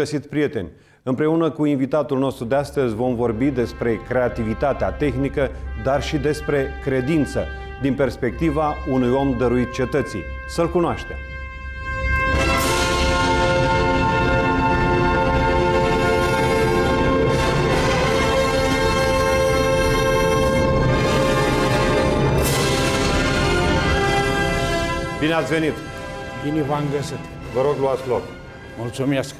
găsit, prieteni! Împreună cu invitatul nostru de astăzi vom vorbi despre creativitatea tehnică, dar și despre credință, din perspectiva unui om dăruit cetății. Să-l cunoaștem! Bine ați venit! Bine v-am găsit. Vă rog, luați loc. Mulțumesc.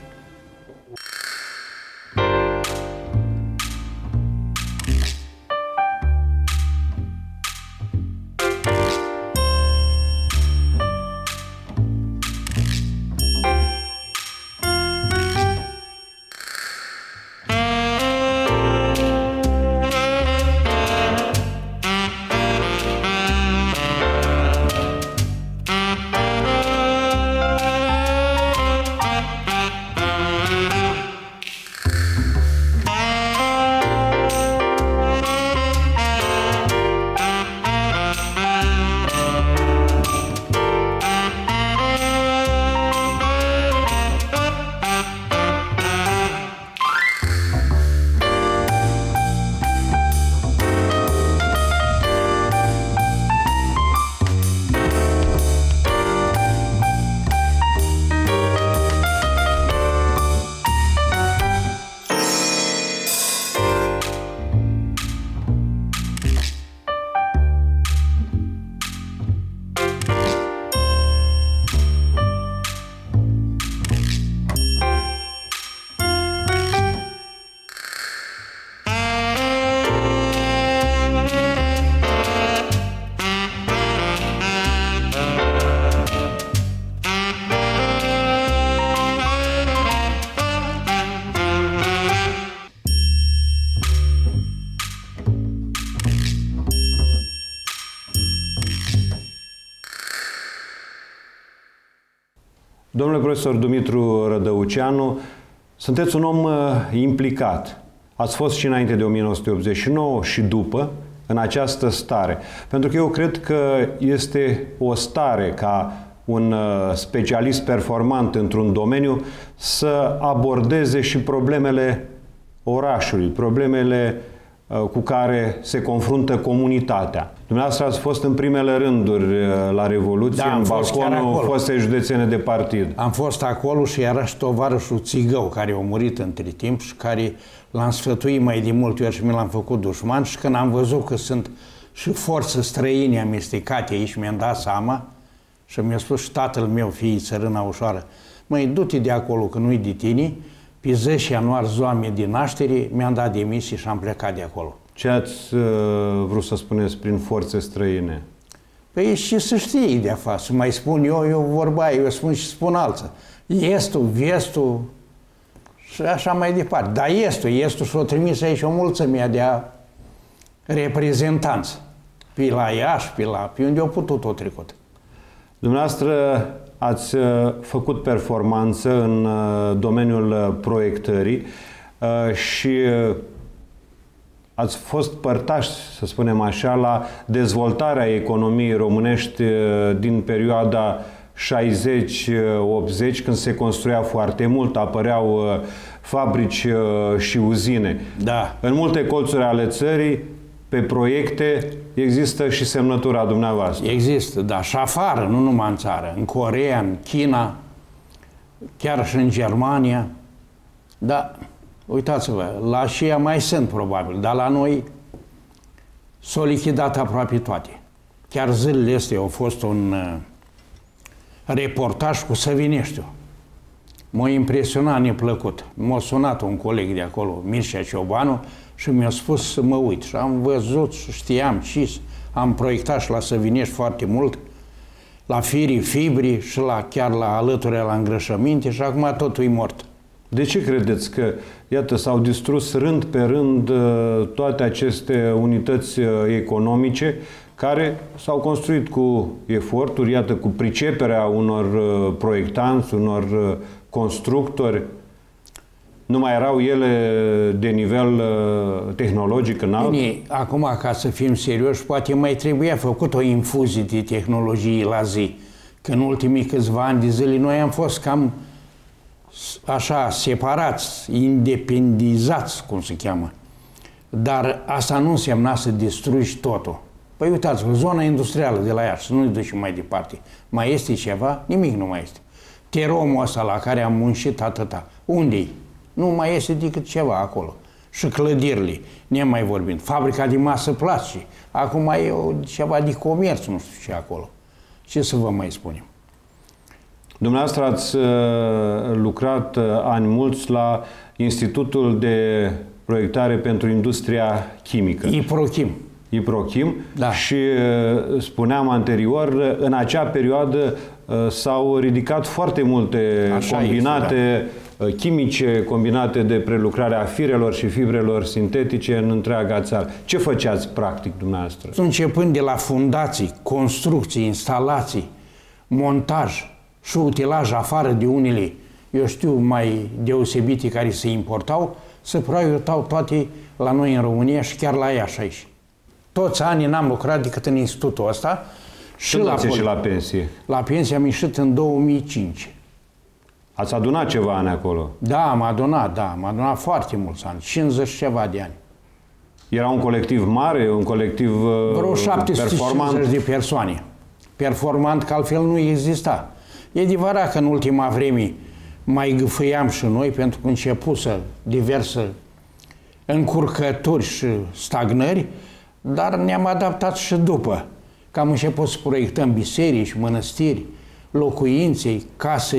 Profesor Dumitru Rădăuceanu, sunteți un om uh, implicat. Ați fost și înainte de 1989 și după în această stare. Pentru că eu cred că este o stare ca un uh, specialist performant într-un domeniu să abordeze și problemele orașului, problemele uh, cu care se confruntă comunitatea. Dumneavoastră ați fost în primele rânduri uh, la Revoluție, Da, am în fost chiar balconul acolo. fostei județene de partid. Am fost acolo și era și tovarășul Țigău, care a murit între timp și care l-am sfătuit mai de multe ori și mi l-am făcut dușman și când am văzut că sunt și forțe străine amestecate aici, mi-am dat seama și mi-a spus și tatăl meu, fiii țărâna ușoară, măi, du-te de acolo, că nu-i de tine, pe 10 ianuar, ziua mea de naștere, mi-am dat demisia și am plecat de acolo. Ce ați uh, vrut să spuneți prin forțe străine? Păi și să știi de afară, să mai spun eu, eu vorba, eu spun și spun alții. Estul, vestul și așa mai departe. Dar estul, estul și-o trimis aici o mulțime de a reprezentanți. Pe la Iași, pe la... Pe unde au putut o trecut. Dumneavoastră ați uh, făcut performanță în uh, domeniul uh, proiectării uh, și uh, ați fost părtași, să spunem așa, la dezvoltarea economiei românești uh, din perioada 60-80, când se construia foarte mult, apăreau uh, fabrici uh, și uzine. Da. În multe colțuri ale țării, pe proiecte, există și semnătura dumneavoastră. Există, dar și afară, nu numai în țară. În Corea, în China, chiar și în Germania. Da, uitați-vă, la aceia mai sunt probabil, dar la noi s-au lichidat aproape toate. Chiar zilele astea au fost un uh, reportaj cu Săvineștiu. M-a impresionat neplăcut. M-a sunat un coleg de acolo, Mircea Ciobanu, și mi-a spus să mă uit. Și am văzut și știam și am proiectat și la Săvinești foarte mult, la firii, fibri și la, chiar la alături la îngrășăminte și acum totul e mort. De ce credeți că, iată, s-au distrus rând pe rând uh, toate aceste unități uh, economice care s-au construit cu eforturi, iată, cu priceperea unor uh, proiectanți, unor uh, constructori? Nu mai erau ele de nivel uh, tehnologic înalt? Bine, acum, ca să fim serioși, poate mai trebuia făcut o infuzie de tehnologie la zi. Că în ultimii câțiva ani de zile noi am fost cam așa separați, independizați, cum se cheamă. Dar asta nu însemna să distrugi totul. Păi uitați-vă, zona industrială de la Iași, să nu-i ducem mai departe. Mai este ceva? Nimic nu mai este. Teromul ăsta la care am muncit atâta, unde Nu mai este decât ceva acolo. Și clădirile, ne mai vorbind. Fabrica de masă plastice. Acum e o, ceva de comerț, nu știu ce acolo. Ce să vă mai spunem? Dumneavoastră ați uh, lucrat uh, ani mulți la Institutul de Proiectare pentru Industria Chimică. IPROCHIM. IPROCHIM da. și uh, spuneam anterior, în acea perioadă s-au ridicat foarte multe Așa combinate este, da. Chimice, combinate de prelucrare a firelor și fibrelor sintetice în întreaga țară. Ce făceați practic dumneavoastră? Începând de la fundații, construcții, instalații, montaj, și utilaj afară de unele, eu știu, mai deosebite care se importau, se proiectau toate la noi în România și chiar la Iași aici. Toți anii n-am lucrat decât în institutul ăsta și la, și la pensie? La pensie am ieșit în 2005. Ați adunat ceva ani acolo? Da, am adunat, da, am adunat foarte mulți ani, 50 ceva de ani. Era un colectiv mare, un colectiv Vreo 750 performant? de persoane. Performant, că altfel nu exista. E adevărat că în ultima vreme mai gâfâiam și noi pentru că începusă diverse încurcături și stagnări, dar ne-am adaptat și după. Că am început să proiectăm biserici, mănăstiri, locuințe, case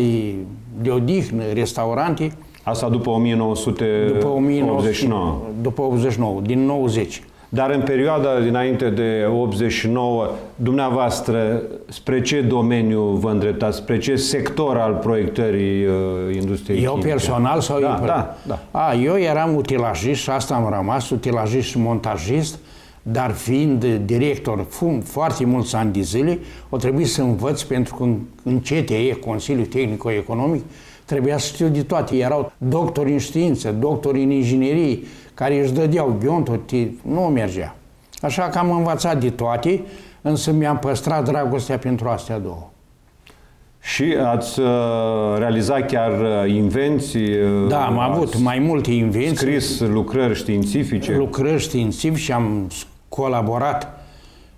de odihnă, restaurante. Asta după 1989? După 1989, după 89, din 90. Dar în perioada dinainte de 89, dumneavoastră, spre ce domeniu vă îndreptați? Spre ce sector al proiectării uh, industriei Eu chimice? personal sau da, eu? Da, da. A, eu eram utilajist și asta am rămas, utilajist și montajist, dar fiind director fum, foarte mulți ani de zile, o trebuie să învăț pentru că în CTE, Consiliul Tehnico-Economic, trebuia să știu de toate. Erau doctori în știință, doctori în inginerie, care își dădeau ghiontul, nu mergea. Așa că am învățat de toate, însă mi-am păstrat dragostea pentru astea două. Și ați uh, realizat chiar uh, invenții? Uh, da, am avut mai multe invenții. Scris lucrări științifice? Lucrări științifice, am colaborat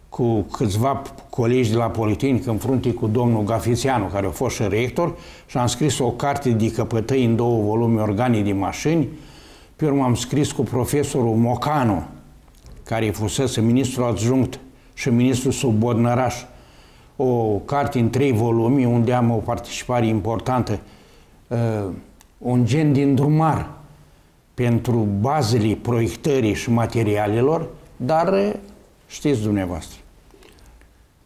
cu câțiva colegi de la Politehnică în frunte cu domnul Gafițianu, care a fost și rector, și am scris o carte de căpătăi în două volume Organii de mașini, pe urmă am scris cu profesorul Mocanu, care fusese ministru adjunct și ministru subordnăraș, o carte în trei volumi, unde am o participare importantă, uh, un gen din drumar pentru bazele proiectării și materialelor, dar uh, știți dumneavoastră,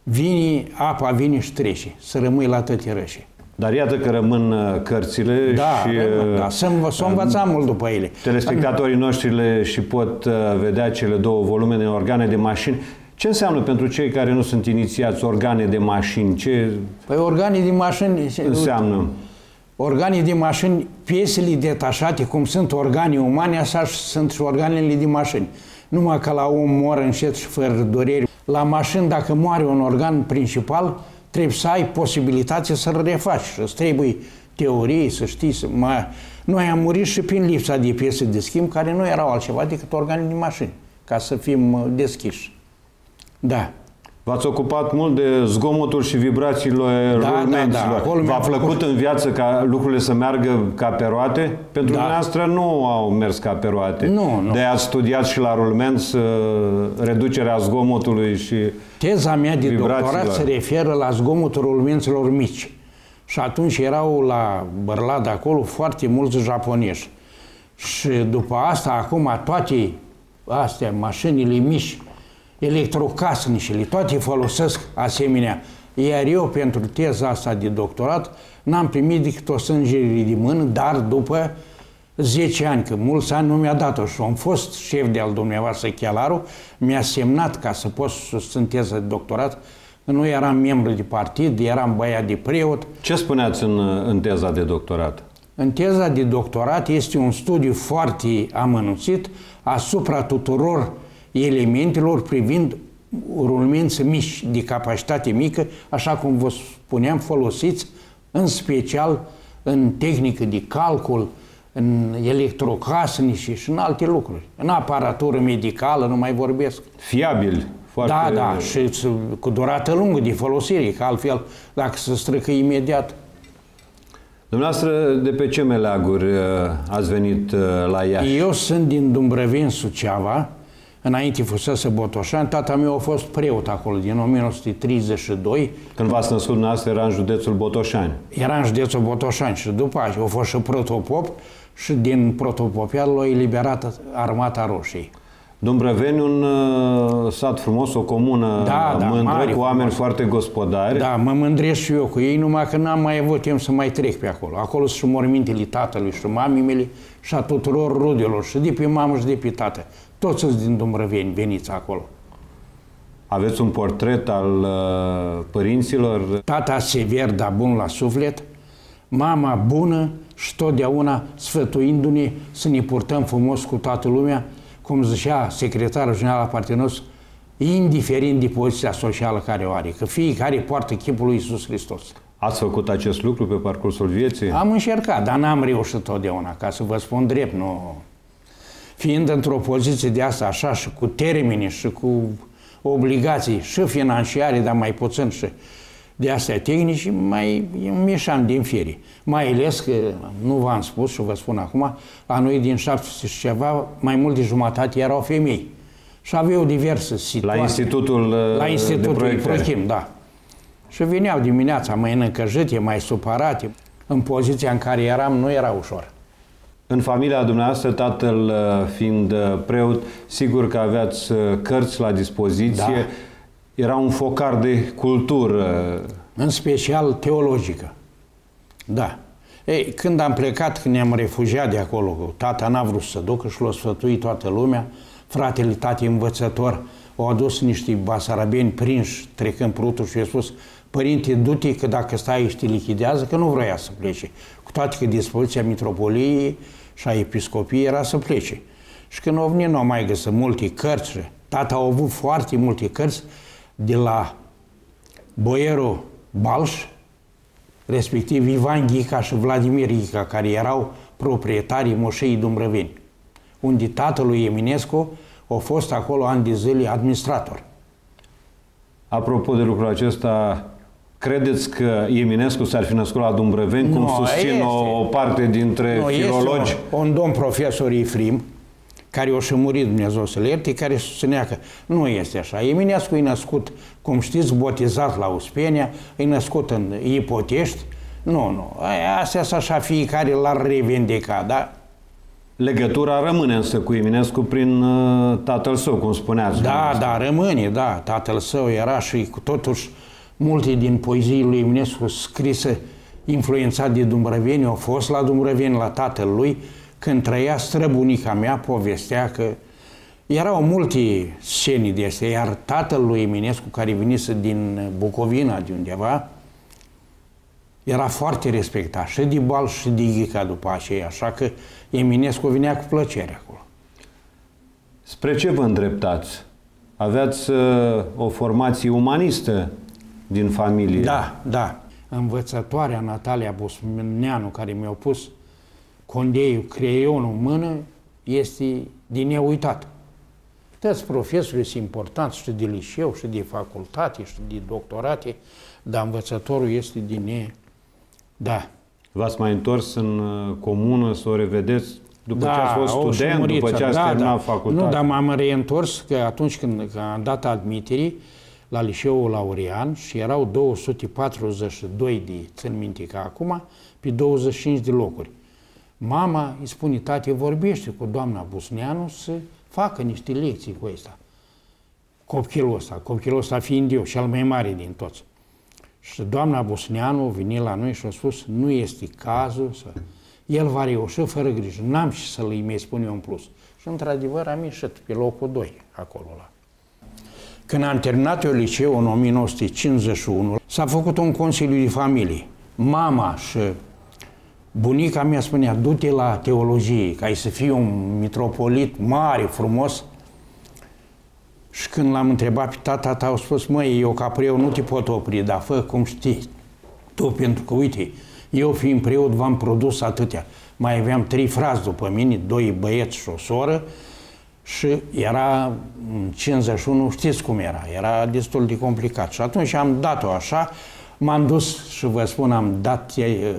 vine, apa vine și trece, să rămâi la tăte rășe. Dar iată că rămân uh, cărțile da, și... Da, să, să învățăm mult după ele. Telespectatorii noștri le și pot uh, vedea cele două volume de organe de mașini. Ce înseamnă pentru cei care nu sunt inițiați organe de mașini? Ce păi organe de mașini... Înseamnă? Organe de mașini, piesele detașate, cum sunt organe umane, așa sunt și organele de mașini. Numai că la om mor încet și fără dureri. La mașini, dacă moare un organ principal, trebuie să ai posibilitatea să-l refaci și îți trebuie teorie, să știi, să mai... Noi am murit și prin lipsa de piese de schimb, care nu erau altceva decât organe de mașini, ca să fim uh, deschiși. Da. V-ați ocupat mult de zgomotul și vibrațiile da, rulmenților. Da, da. V-a plăcut în viață ca lucrurile să meargă ca pe roate? Pentru da. dumneavoastră nu au mers ca pe roate. Nu, nu. De ați studiat și la rulmenț uh, reducerea zgomotului și Teza mea de doctorat se referă la zgomotul rulmenților mici. Și atunci erau la Bărlad acolo foarte mulți japonezi. Și după asta, acum, toate astea, mașinile mici, electrocasnicele, toate folosesc asemenea. Iar eu, pentru teza asta de doctorat, n-am primit decât o sângere de mână, dar după 10 ani, că mulți ani nu mi-a dat-o și am fost șef de al dumneavoastră Chelaru, mi-a semnat ca să pot susțin teza de doctorat, nu eram membru de partid, eram băiat de preot. Ce spuneați în, în teza de doctorat? În teza de doctorat este un studiu foarte amănunțit asupra tuturor uh, elementelor privind rulmenți mici, de capacitate mică, așa cum vă spuneam, folosiți în special în tehnică de calcul, în electrocasnice și în alte lucruri. În aparatură medicală, nu mai vorbesc. Fiabil. Foarte... Da, da, și cu durată lungă de folosire, că altfel, dacă se străcă imediat. Dumneavoastră, de pe ce meleaguri uh, ați venit uh, la Iași? Eu sunt din Dumbrăveni, Suceava, înainte fusese Botoșan, tata meu a fost preot acolo din 1932. Când v-ați născut dumneavoastră era în județul Botoșani. Era în județul Botoșani și după aceea a fost și protopop și din protopopial l-a eliberat Armata Roșiei. Dumbrăveni, un uh, sat frumos, o comună Da, da, mândră, mare, cu oameni frumos. foarte gospodari. Da, mă mândresc și eu cu ei, numai că n-am mai avut timp să mai trec pe acolo. Acolo sunt și mormintele tatălui și mamii mele și a tuturor rudelor, și de pe mamă și de pe tată. Toți sunt din Dumbrăveni, veniți acolo. Aveți un portret al uh, părinților? Tata sever, dar bun la suflet, mama bună și totdeauna sfătuindu-ne să ne purtăm frumos cu toată lumea, cum zicea secretarul general al partidului nostru, indiferent de poziția socială care o are, că fiecare poartă chipul lui Iisus Hristos. Ați făcut acest lucru pe parcursul vieții? Am încercat, dar n-am reușit totdeauna, ca să vă spun drept, nu. Fiind într-o poziție de asta așa și cu termene și cu obligații și financiare, dar mai puțin și de astea tehnici, mai îmi ieșeam din fieri. Mai ales că, nu v-am spus și vă spun acum, la noi din 700 și ceva, mai mult de jumătate erau femei. Și aveau diverse situații. La Institutul uh, La de Institutul Proiectare. Prochim, da. Și veneau dimineața mai încăjite, mai supărate. În poziția în care eram, nu era ușor. În familia dumneavoastră, tatăl uh, fiind uh, preot, sigur că aveați uh, cărți la dispoziție. Da. Era un focar de cultură. În special teologică. Da. Ei, când am plecat, când ne-am refugiat de acolo, că tata n-a vrut să ducă și l-a sfătuit toată lumea, fratele tati învățător au adus niște basarabeni prinși trecând prutul și i-a spus Părinte, du-te că dacă stai aici te lichidează, că nu vrea să plece. Cu toate că dispoziția mitropoliei și a episcopiei era să plece. Și când au venit, nu au mai găsit multe cărți. Tata a avut foarte multe cărți de la boierul Balș, respectiv Ivan Ghica și Vladimir Ghica, care erau proprietarii moșei Dumbrăveni, unde tatălui Eminescu a fost acolo ani de zile administrator. Apropo de lucrul acesta, credeți că Eminescu s-ar fi născut la Dumbrăveni, cum Nu, susțin este. o, o parte dintre Nu, filologi? Este un, un domn profesor Ifrim, care o și murit Dumnezeu să-l ierte, care susținea că nu este așa. Eminescu e născut, cum știți, botezat la Uspenia, e născut în Ipotești. Nu, nu. Astea sunt așa fiecare l-ar revendica, da? Legătura rămâne însă cu Eminescu prin uh, tatăl său, cum spuneați. Da, da, rămâne, da. Tatăl său era și cu totuși multe din poeziile lui Eminescu scrise, influențat de Dumbrăveni, au fost la Dumbrăveni, la tatăl lui, când trăia străbunica mea, povestea că erau multe scene de astea, iar tatăl lui Eminescu, care venise din Bucovina, de undeva, era foarte respectat și de Bal și de Ghica după aceea, așa că Eminescu venea cu plăcere acolo. Spre ce vă îndreptați? Aveați uh, o formație umanistă din familie. Da, da. Învățătoarea Natalia Bosneanu, care mi-a pus condeiul, creionul în mână, este din neuitat. Toți profesorii sunt importanți și de liceu, și de facultate, și de doctorate, dar învățătorul este din ne... Da. V-ați mai întors în uh, comună să o revedeți după ce ați fost au și student, murit, după ce ați da, terminat da. facultatea? Nu, dar m-am reîntors că atunci când că am dat admiterii la liceul Laurean și erau 242 de, țin minte ca acum, pe 25 de locuri. Mama îi spune, tate, vorbește cu doamna Busneanu să facă niște lecții cu ăsta. Copilul ăsta, copilul ăsta fiind eu, cel mai mare din toți. Și doamna Busneanu a venit la noi și a spus, nu este cazul să... El va reuși fără grijă, n-am și să îi mai spun eu în plus. Și într-adevăr am ieșit pe locul 2 acolo la. Când am terminat eu liceu în 1951, s-a făcut un consiliu de familie. Mama și bunica mea spunea, du-te la teologie, ca ai să fii un mitropolit mare, frumos. Și când l-am întrebat pe tata, tata au spus, măi, eu ca preot nu te pot opri, dar fă cum știi tu, pentru că, uite, Eu fiind preot v-am produs atâtea. Mai aveam trei frați după mine, doi băieți și o soră și era în 51, știți cum era, era destul de complicat. Și atunci am dat-o așa, m-am dus și vă spun, am dat uh,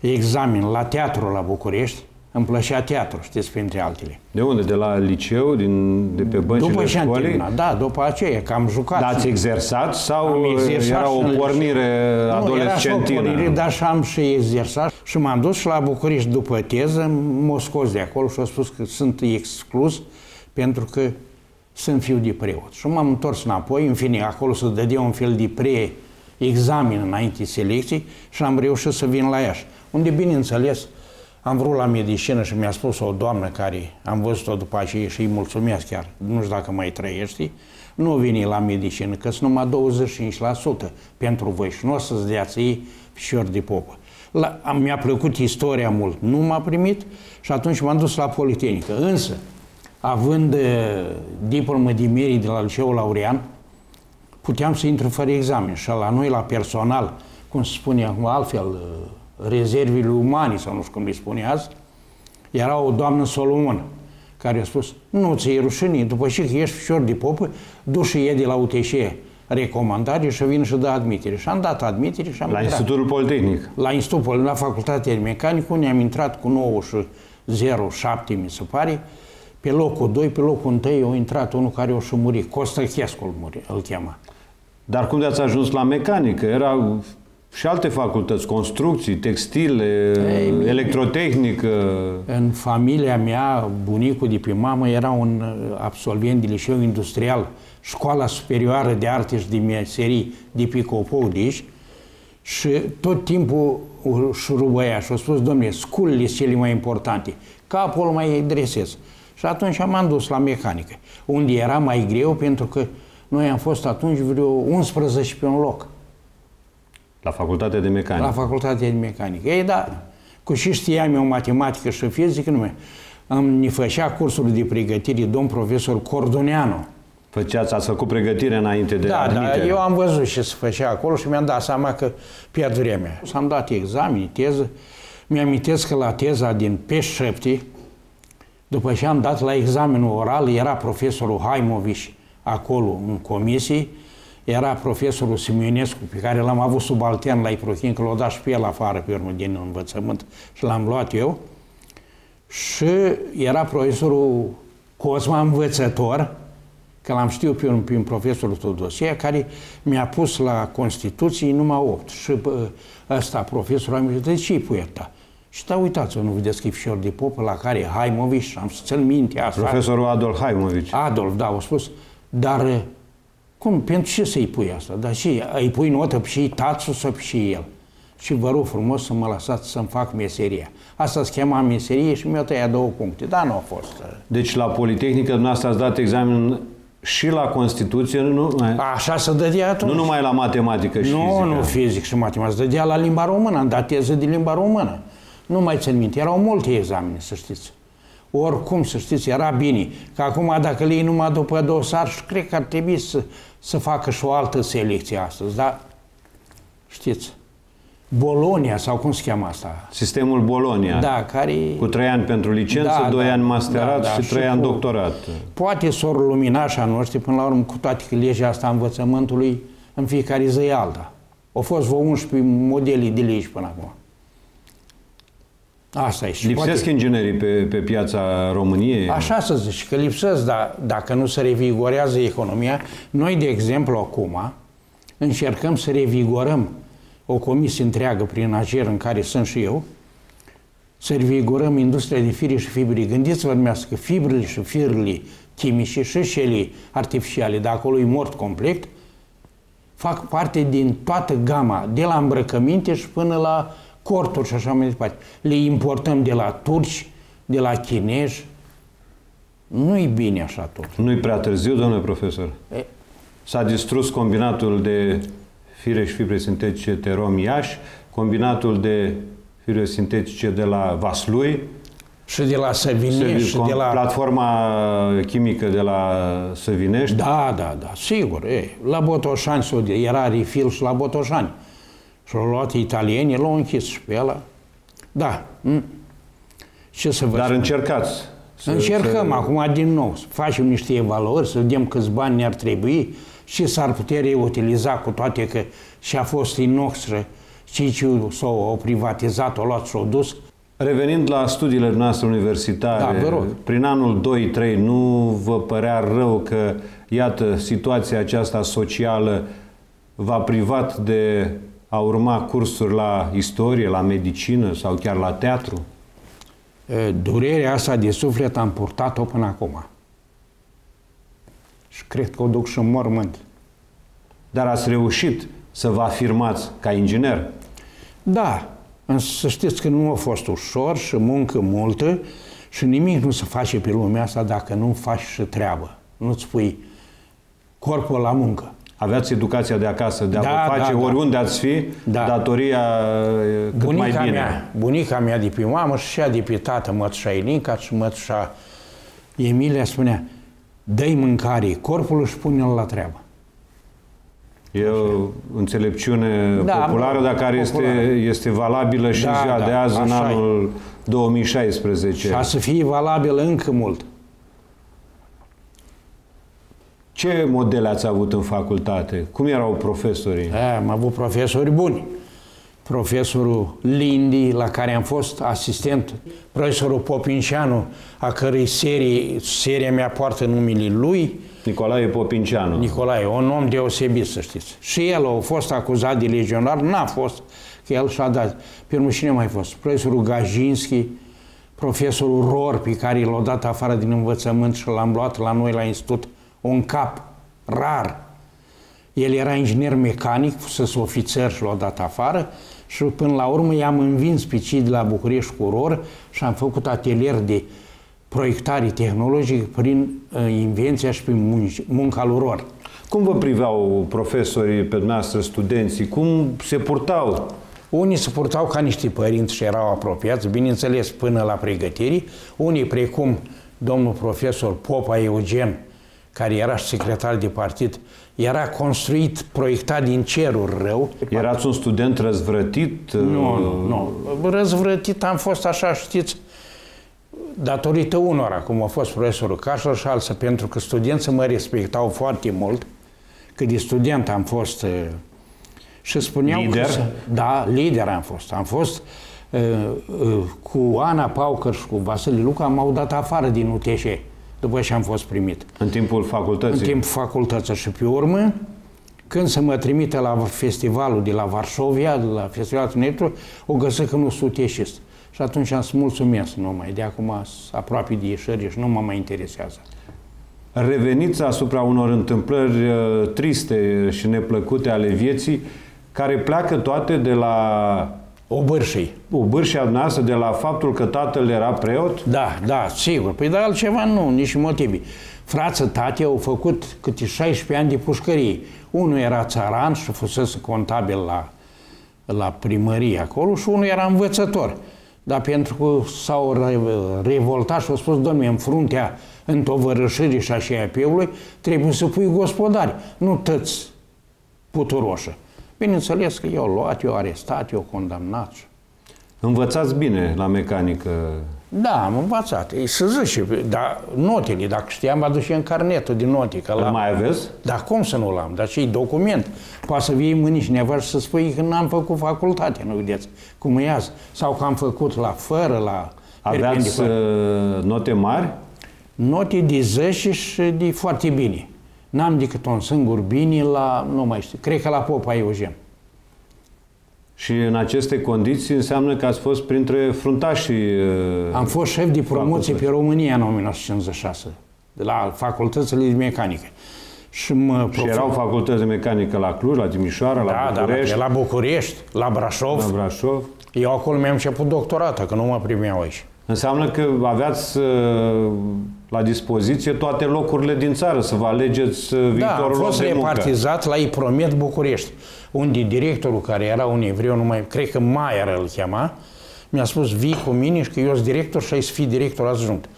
examen la teatru la București, îmi plăcea teatru, știți, printre altele. De unde? De la liceu? Din, de pe băncile după ce am școlii? terminat, da, după aceea, că am jucat. Dar ați exersat sau Am exersat era și o în pornire Nu, adolescentină? era și o pornire, dar și am și exersat și m-am dus și la București după teză, m-au scos de acolo și au spus că sunt exclus pentru că sunt fiu de preot. Și m-am întors înapoi, în fine, acolo să dădea un fel de pre-examen înainte selecției și am reușit să vin la Iași. Unde, bineînțeles, am vrut la medicină și mi-a spus o doamnă care am văzut-o după aceea și îi mulțumesc chiar, nu știu dacă mai trăiești, nu veni la medicină, că sunt numai 25% pentru voi și nu o să-ți dea ție fișor de popă. La, am, mi-a plăcut istoria mult, nu m-a primit și atunci m-am dus la Politehnică. Însă, având uh, diplomă de merit de la Liceul Laurean, puteam să intru fără examen. Și la noi, la personal, cum se spune acum altfel, uh, rezervile umane, sau nu știu cum le spune azi, era o doamnă Solomon, care a spus, nu ți-e rușine, după ce ești fișor de popă, du și e de la UTș recomandare și vin și dă admitere. Și am dat admitere și am La intrat. Institutul Politehnic. La Institutul, la Facultatea de Mecanică, unde am intrat cu 9 și 07, mi se pare, pe locul 2, pe locul 1 a intrat unul care o și muri, Costă Chescu îl, muri, îl chema. Dar cum de ați ajuns la mecanică? Erau și alte facultăți, construcții, textile, Ei, electrotehnică. În familia mea, bunicul de pe mamă era un uh, absolvent de liceu industrial, școala superioară de arte și de meserii de pe Copoudiș și tot timpul șurubăia și a spus, domnule, sculile cele mai importante, capul mai dresez. Și atunci m-am dus la mecanică, unde era mai greu pentru că noi am fost atunci vreo 11 pe un loc La facultatea de mecanică. la facultatea de mecanică. Ei, da, cu și știam eu matematică și fizică, nu mai. Îmi ne făcea cursul de pregătire domn profesor Cordoneanu. Făceați, ați făcut pregătire înainte de Da, da, admitere. eu am văzut ce se făcea acolo și mi-am dat seama că pierd vremea. S-am dat examene, teză. Mi-amintesc că la teza din P7, după ce am dat la examenul oral, era profesorul Haimoviș acolo în comisie, era profesorul Simionescu, pe care l-am avut subaltern la Iprochin, că l-a dat și pe el afară pe urmă din învățământ și l-am luat eu. Și era profesorul Cosma Învățător, că l-am știut pe un, pe un profesorul Todosia, care mi-a pus la Constituție numai 8. Și bă, ăsta, profesorul, am zis, de ce îi pui ăsta? Și da, uitați-vă, nu vedeți că e fișor de popă la care Haimoviș, am să țin minte asta. Profesorul Adolf Haimovici. Adolf, da, au spus, dar cum, pentru ce să-i pui asta? Dar și îi pui notă și tațul sau și el. Și vă rog frumos să mă lăsați să-mi fac meseria. Asta se chema meserie și mi-a tăiat două puncte. Da, nu a fost. Deci la Politehnică dumneavoastră ați dat examen și la Constituție, nu, nu, Așa se dădea atunci. nu numai la matematică și nu, fizică. nu fizic și matematică, se dădea la limba română, am dat teză de limba română. Nu mai țin minte, erau multe examene, să știți. Oricum, să știți, era bine. Că acum, dacă le iei numai după dosar, și cred că ar trebui să, să facă și o altă selecție astăzi, dar știți, Bolonia, sau cum se cheamă asta? Sistemul Bolonia. Da, care... Cu trei ani pentru licență, Da, doi da, ani masterat da, da, și și trei ani cu- doctorat. Poate s-or lumina așa noștri, până la urmă, cu toate că legea asta a învățământului în fiecare zi e alta. Au fost vreo 11 modele de legi până acum. Asta e. Și Lipsesc poate, inginerii pe, pe piața României? așa să zici, că lipsesc, dar dacă nu se revigorează economia, noi, de exemplu, acum încercăm să revigorăm o comisie întreagă prin AGER în care sunt și eu, să revigorăm industria de fire și fibre. Gândiți-vă, dumneavoastră, că fibrele și firele chimice și cele artificiale, de acolo e mort complet, fac parte din toată gama, de la îmbrăcăminte și până la corturi și așa mai departe. Le importăm de la turci, de la chinezi. Nu-i bine așa tot. Nu-i prea târziu, domnule profesor? E, S-a distrus combinatul de fire și fibre sintetice Terom Iași, combinatul de fire sintetice de la Vaslui, și de la Săvinești, și de la... platforma chimică de la Săvinești. Da, da, da, sigur. E, la Botoșani s-o de- era refil și la Botoșani. Și l-au luat italienii, l-au închis și pe ăla. Da. mm. Ce să vă Dar spun? încercați. să- Încercăm să- acum din nou, să facem niște evaluări, să vedem câți bani ne-ar trebui și s-ar putea reutiliza cu toate că și-a fost inoxră, Ciciu s-au au privatizat, o luat și-o dus. Revenind la studiile noastre universitare, Da, vă rog. prin anul 2-3 nu vă părea rău că, iată, situația aceasta socială v-a privat de a urma cursuri la istorie, la medicină sau chiar la teatru? E, Durerea asta de suflet am purtat-o până acum. Și cred că o duc și în mormânt. Dar ați reușit să vă afirmați ca inginer? Da, însă să știți că nu a fost ușor și muncă multă și nimic nu se face pe lumea asta dacă nu faci și treabă. Nu-ți pui corpul la muncă. Aveați educația de acasă, de a Da, vă face da, da. oriunde ați fi, Da. datoria e, cât mai Bunica bine. mea, bunica mea de pe mamă și ea de pe tată, mătușa Elinca și mătușa Emilia spunea, dă-i mâncare corpul și pune-l la treabă. E o înțelepciune Da, populară, bă, dar care este, populară. este valabilă și Da, în ziua da, de azi, în așa e. anul 2016. Ca să fie valabil încă mult. Ce modele ați avut în facultate? Cum erau profesorii? Da, am avut profesori buni. Profesorul Lindi, la care am fost asistent, profesorul Popinceanu, a cărei serie, seria mea poartă numele lui, Nicolae Popinceanu. Nicolae, un om deosebit, să știți. Și el a fost acuzat de legionar, n-a fost, că el și-a dat. Pe urmă, cine a mai fost? Profesorul Gajinski, profesorul Ror, pe care l-a dat afară din învățământ și l-am luat la noi la institut, un cap rar. El era inginer mecanic, fusese ofițer și l-a dat afară și până la urmă i-am învins pe cei de la București cu ROR și am făcut atelier de proiectare tehnologică prin uh, invenția și prin munci, munca lui ROR. Cum vă priveau profesorii pe dumneavoastră, studenții? Cum se purtau? Unii se purtau ca niște părinți și erau apropiați, bineînțeles, până la pregătiri. Unii, precum domnul profesor Popa Eugen, care era și secretar de partid, era construit, proiectat din cerul rău. Erați un student răzvrătit? Nu, nu, nu. Răzvrătit am fost așa, știți, datorită unora, cum a fost profesorul Cașor și alții, pentru că studenții mă respectau foarte mult, că de student am fost uh, și spuneau Lider? că... să- Da, lider am fost. Am fost uh, uh, cu Ana Paucăr și cu Vasile Luca, m-au dat afară din UTș după ce am fost primit În timpul facultății? în timp facultății și pe urmă, când să mă trimite la festivalul de la Varșovia, de la Festivalul Tunetru, o găsesc că nu sunt uteșist. Și atunci am să mulțumesc numai. De acum sunt aproape de ieșări și nu mă mai interesează. Reveniți asupra unor întâmplări uh, triste și neplăcute ale vieții, care pleacă toate de la O bârșii. o bârșia noastră, de la faptul că tatăl era preot? Da, da, sigur. Păi dar altceva nu, nici motive. Frață tate au făcut câte 16 ani de pușcărie. Unul era țaran și fusese contabil la, la primărie acolo și unul era învățător. Dar pentru că s-au re- revoltat și au spus, domnule, în fruntea întovărășirii și așa a peului, trebuie să pui gospodari, nu tăți puturoșă. Bineînțeles că eu luat, eu arestat, eu condamnat. Învățați bine la mecanică. Da, am învățat. E să zice, dar notele, dacă știam, aduce în carnetul de note. Că Îl la... mai aveți? Dar cum să nu l-am? Dar ce document? Poate să vii mâini cineva și să spui că n-am făcut facultate, nu vedeți cum e azi. Sau că am făcut la fără, la Aveați perpendicular. uh, note mari? Note de 10 și de foarte bine. N-am decât un singur bine la, nu mai știu, cred că la Popa Eugen. Și în aceste condiții înseamnă că ați fost printre fruntașii uh, Am fost șef de promoție Facultăți. pe România în 1956, de la facultățile de mecanică. Și, mă și erau facultăți de mecanică la Cluj, la Timișoara, la da, da, București, la, la București, la Brașov. la Brașov. Eu acolo mi-am început doctorata, că nu mă primeau aici. Înseamnă că aveați uh, la dispoziție toate locurile din țară, să vă alegeți uh, Da, am viitorul loc fost de muncă. repartizat la Ipromet București, unde directorul, care era un evreu, nu mai, cred că Maier îl chema, mi-a spus, vii cu mine și că eu sunt director și ai să fii director adjunct.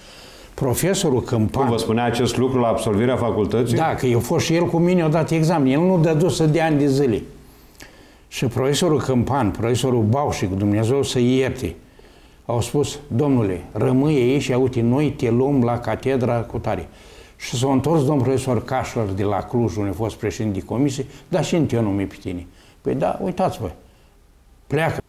Profesorul Câmpan... Cum vă spunea acest lucru la absolvirea facultății? Da, că eu fost și el cu mine, o dat examen. El nu dădu să de ani de zile. Și profesorul Câmpan, profesorul Baușic, Dumnezeu să ierte, au spus, domnule, rămâi aici și uite, noi te luăm la catedra cu tare. Și s-a întors domnul profesor Cașler de la Cluj, unde a fost președinte de comisie, dar și te nume pe tine. Păi da, uitați-vă, pleacă.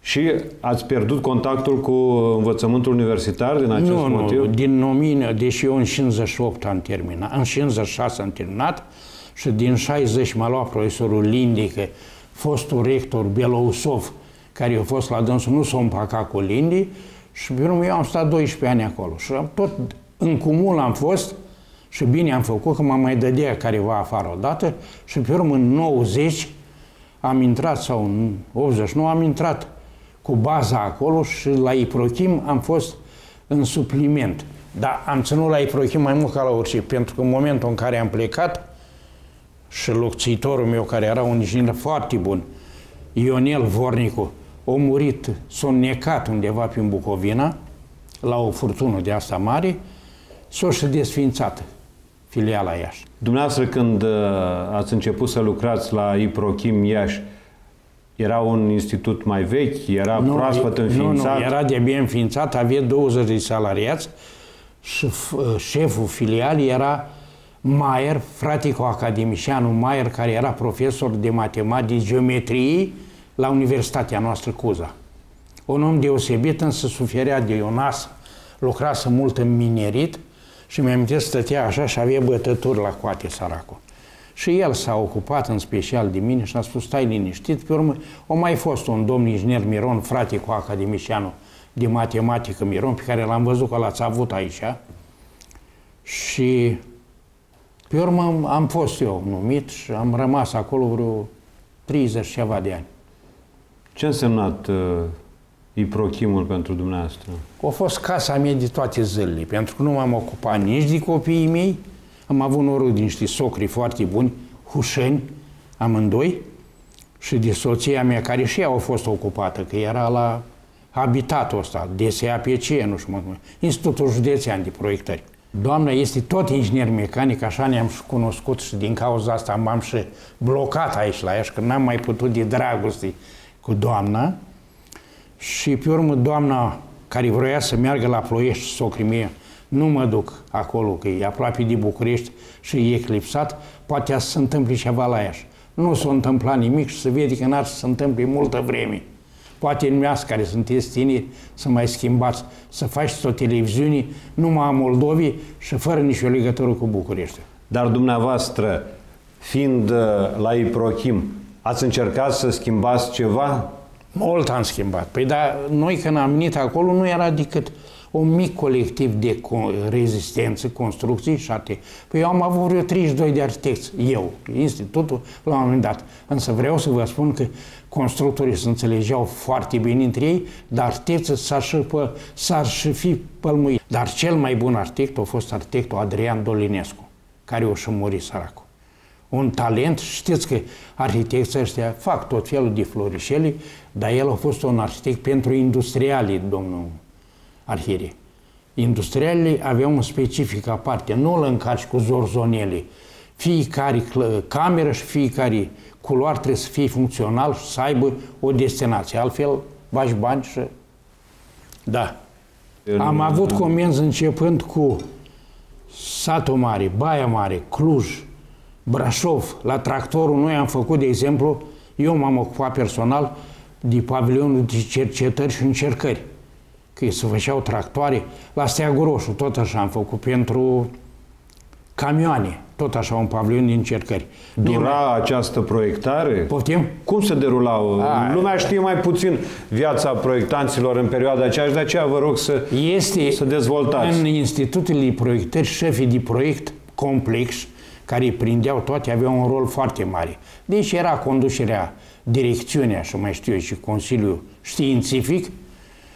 Și ați pierdut contactul cu învățământul universitar din acest nu, motiv? Nu, din 19, deși eu în 58 am terminat, în 56 am terminat și din 60 m-a luat profesorul Lindică, fostul rector Belousov, care a fost la dânsul, nu s-a împacat cu Lindi și pe urmă eu am stat 12 ani acolo și tot în cumul am fost și bine am făcut că m-am mai dădea careva afară odată și pe urmă în 90 am intrat sau în 89 am intrat cu baza acolo și la Iprochim am fost în supliment. Dar am ținut la Iprochim mai mult ca la orice, pentru că în momentul în care am plecat și locțitorul meu, care era un inginer foarte bun, Ionel Vornicu, a murit, s-a necat undeva prin Bucovina, la o furtună de asta mare, s-a și desfințat filiala Iași. Dumneavoastră, când uh, ați început să lucrați la Iprochim Iași, era un institut mai vechi? Era nu, proaspăt înființat? Nu, nu, era de bine înființat, avea 20 de salariați și uh, șeful filialii era Maier, cu academicianul Maier, care era profesor de matematică, geometrie la Universitatea noastră Cuza. Un om deosebit, însă suferea de Ionas, lucrase mult în minerit și mi-am stătea așa și avea bătături la coate, săracul. Și el s-a ocupat în special de mine și a spus, stai liniștit. Pe urmă, o mai fost un domn inginer Miron, frate cu academicianul de matematică Miron, pe care l-am văzut că l-ați avut aici. Și pe urmă am fost eu numit și am rămas acolo vreo 30 ceva de ani. Ce a însemnat uh, Iprochimul pentru dumneavoastră? A fost casa mea de toate zilele, pentru că nu m-am ocupat nici de copiii mei, am avut norul de niște socri foarte buni, hușeni, amândoi, și de soția mea, care și ea a fost ocupată, că era la habitatul ăsta, DSAPC, nu știu cum, Institutul Județean de Proiectări. Doamna este tot inginer mecanic, așa ne-am și cunoscut și din cauza asta m-am și blocat aici la ea și că n-am mai putut de dragoste cu doamna. Și pe urmă doamna care vroia să meargă la Ploiești, socrii mie, nu mă duc acolo, că e aproape de București și e eclipsat, poate să se întâmple ceva la Iași. Nu s-a întâmplat nimic și se vede că n-ar să se întâmple multă vreme. Poate în meas care sunteți tineri să mai schimbați, să faceți o televiziune numai a Moldovii și fără nicio legătură cu București. Dar dumneavoastră, fiind uh, la Iprochim, ați încercat să schimbați ceva? Mult am schimbat. Păi da, noi când am venit acolo nu era decât un mic colectiv de rezistență, construcții și atât. Păi eu am avut vreo 32 de arhitecți, eu, institutul, la un moment dat. Însă vreau să vă spun că constructorii se înțelegeau foarte bine între ei, dar arhitecții s-ar și, s-ar și fi pălmuit. Dar cel mai bun arhitect a fost arhitectul Adrian Dolinescu, care o și muri săracul. Un talent, știți că arhitecții ăștia fac tot felul de florișele, dar el a fost un arhitect pentru industriali, domnul arhiere. Industrialele aveau un specific aparte, nu îl încarci cu zorzonele. Fiecare cameră și fiecare culoar trebuie să fie funcțional și să aibă o destinație. Altfel, bași bani și... Da. Am avut comenzi începând cu Satul Mare, Baia Mare, Cluj, Brașov. La tractorul noi am făcut, de exemplu, eu m-am ocupat personal de pavilionul de cercetări și încercări că se făceau tractoare. La Steagul Roșu tot așa am făcut pentru camioane, tot așa un pavilion din încercări. Dura Bine, această proiectare? Poftim? Cum se derula? A, Lumea știe mai puțin viața proiectanților în perioada aceea și de aceea vă rog să, este să dezvoltați. În institutele proiectări, șefii de proiect complex, care îi prindeau toate, aveau un rol foarte mare. Deci era conducerea, direcțiunea și mai știu eu și Consiliul Științific,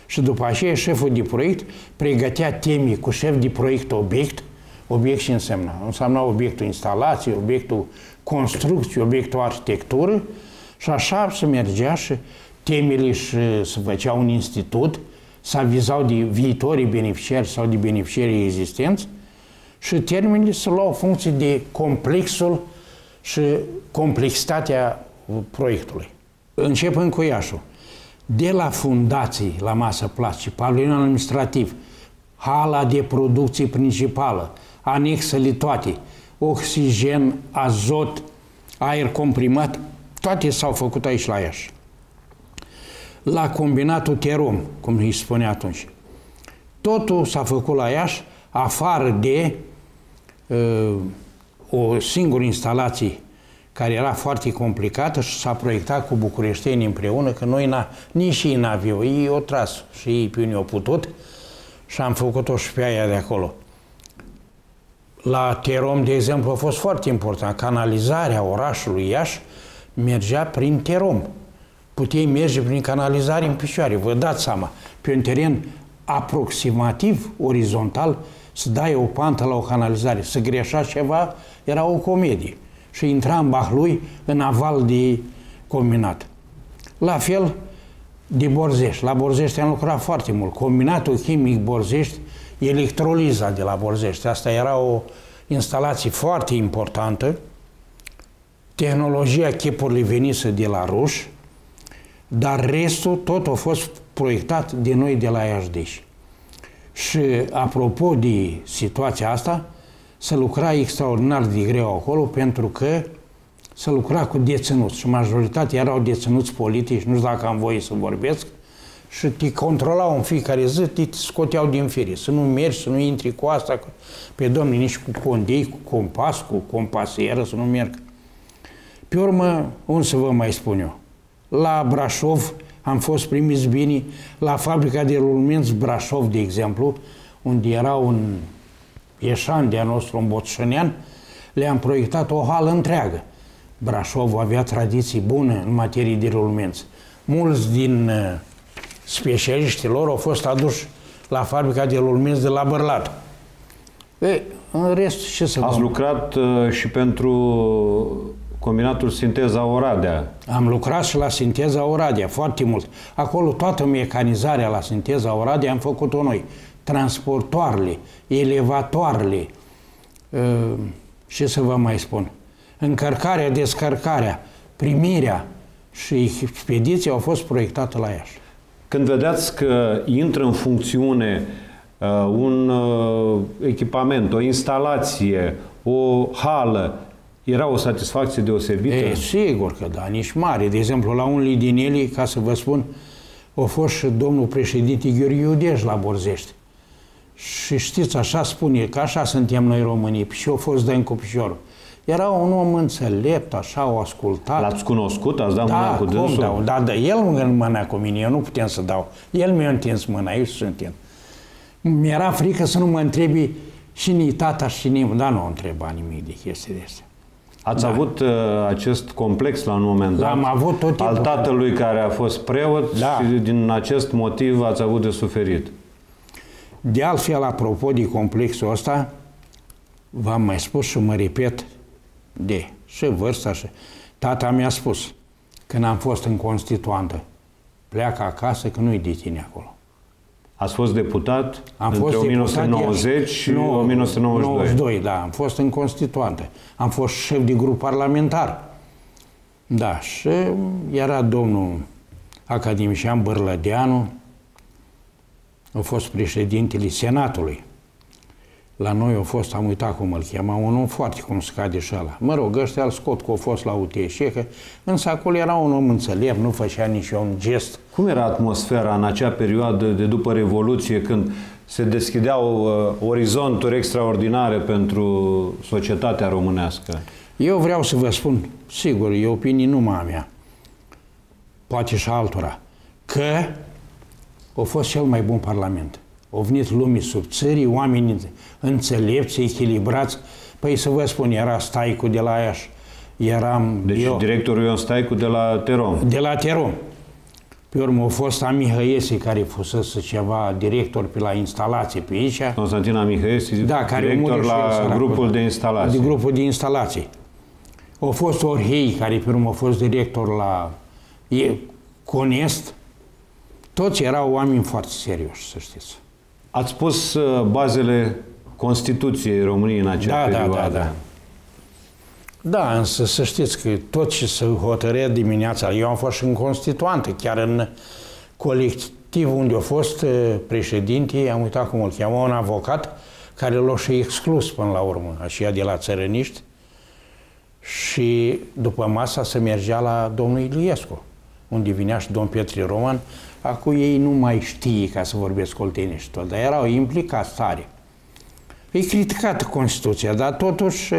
și după aceea șeful de proiect pregătea teme cu șef de proiect obiect, obiect și însemna. Însemna obiectul instalație, obiectul construcție, obiectul arhitectură și așa se mergea și temele și se făcea un institut, să avizau de viitorii beneficiari sau de beneficiarii existenți și termenele să luau funcție de complexul și complexitatea proiectului. Începem cu Iașul. De la fundații la masă placi, pavilionul administrativ, hala de producție principală, anexele toate, oxigen, azot, aer comprimat, toate s-au făcut aici la Iași. La combinatul Terom, cum îi spune atunci. Totul s-a făcut la Iași, afară de uh, o singură instalație care era foarte complicată și s-a proiectat cu bucureșteni împreună, că noi n-a, nici ei n-aveau, ei o tras și ei pe unii au putut și am făcut-o și pe aia de acolo. La Terom, de exemplu, a fost foarte important. Canalizarea orașului Iași mergea prin Terom. Puteai merge prin canalizare în picioare. Vă dați seama, pe un teren aproximativ orizontal, să dai o pantă la o canalizare, să greșea ceva, era o comedie. Și intra în Bahlui, în aval de combinat. La fel, de Borzești. La Borzești am lucrat foarte mult. Combinatul chimic Borzești, electroliza de la Borzești. Asta era o instalație foarte importantă. Tehnologia chipurilor venise de la ruși, dar restul tot a fost proiectat de noi de la Iașdeș. Și apropo de situația asta, să lucra extraordinar de greu acolo pentru că să lucra cu deținuți și majoritatea erau deținuți politici, nu știu dacă am voie să vorbesc, și te controlau în fiecare zi, te scoteau din fire, să nu mergi, să nu intri cu asta, pe domnii, nici cu condei, cu compas, cu compasieră, să nu merg. Pe urmă, unde să vă mai spun eu? La Brașov am fost primiți bine, la fabrica de rulmenți Brașov, de exemplu, unde era un ieșan de-a nostru, un boțșănean, le-am proiectat o hală întreagă. Brașov avea tradiții bune în materie de rulmenți. Mulți din uh, specialiștii lor au fost aduși la fabrica de rulmenți de la Bărlat. E, în rest, ce să Ați lucrat uh, și pentru combinatul Sinteza Oradea. Am lucrat și la Sinteza Oradea, foarte mult. Acolo toată mecanizarea la Sinteza Oradea am făcut-o noi. Transportoarele, elevatoarele, uh, ce să vă mai spun, încărcarea, descărcarea, primirea și expediția au fost proiectate la Iași. Când vedeați că intră în funcțiune uh, un uh, echipament, o instalație, o hală, era o satisfacție deosebită? E, sigur că da, nici mare. De exemplu, la un din ele, ca să vă spun, a fost și domnul președinte Gheorghe Iudeș la Borzești. Și știți, așa spune, că așa suntem noi românii, și eu fost dăm cu piciorul. Era un om înțelept, așa, o ascultat. L-ați cunoscut? Ați dat da, mâna cu dânsul? Dau, da, da, el în mâna cu mine, eu nu puteam să dau. El mi-a întins mâna, eu sunt Mi-era frică să nu mă întrebi cine tata și cine dar nu întreba nimic de chestii de astea. Ați da. avut uh, acest complex la un moment dat? L-am avut tot timpul. Al tatălui care a fost preot da. și din acest motiv ați avut de suferit. De altfel, apropo de complexul ăsta, v-am mai spus și mă repet de și vârsta și... Tata mi-a spus, când am fost în Constituantă, pleacă acasă că nu-i de tine acolo. Ați fost deputat am între fost 1990 deputat, și nu, 1992. 92, da, am fost în Constituantă. Am fost șef de grup parlamentar. Da, și era domnul academician Bărlădeanu, a fost președintele Senatului. La noi a fost, am uitat cum îl chema, un om foarte cum scade și ăla. Mă rog, ăștia îl scot că a fost la UTS, că însă acolo era un om înțelept, nu făcea nici un gest. Cum era atmosfera în acea perioadă de după Revoluție, când se deschideau uh, orizonturi extraordinare pentru societatea românească? Eu vreau să vă spun, sigur, e opinii numai a mea, poate și altora, că a fost cel mai bun parlament. Au venit lumii subțării, oameni înțelepți, echilibrați. Păi să vă spun, era Staicu de la Iași, eram Deci eu, directorul Ion Staicu de la Terom. De la Terom. Pe urmă a fost Amihăiesi, care fusese ceva director pe la instalație pe aici. Constantin Amihăiesi, da, care director la grupul de instalații. De grupul de instalații. A fost Orhei, care pe urmă a fost director la Conest. Toți erau oameni foarte serioși, să știți. Ați pus uh, bazele Constituției României în acea da, perioadă. Da, da, da. Da, însă să știți că tot ce se hotărea dimineața, eu am fost și în constituantă, chiar în colectiv unde a fost uh, președinte, am uitat cum îl cheamă, un avocat care l-a și exclus până la urmă, așa de la țărăniști, și după masa se mergea la domnul Iliescu, unde vinea și domn Petri Roman. Acum ei nu mai știe ca să vorbesc oltenești tot, dar erau implicați tare. E criticată Constituția, dar totuși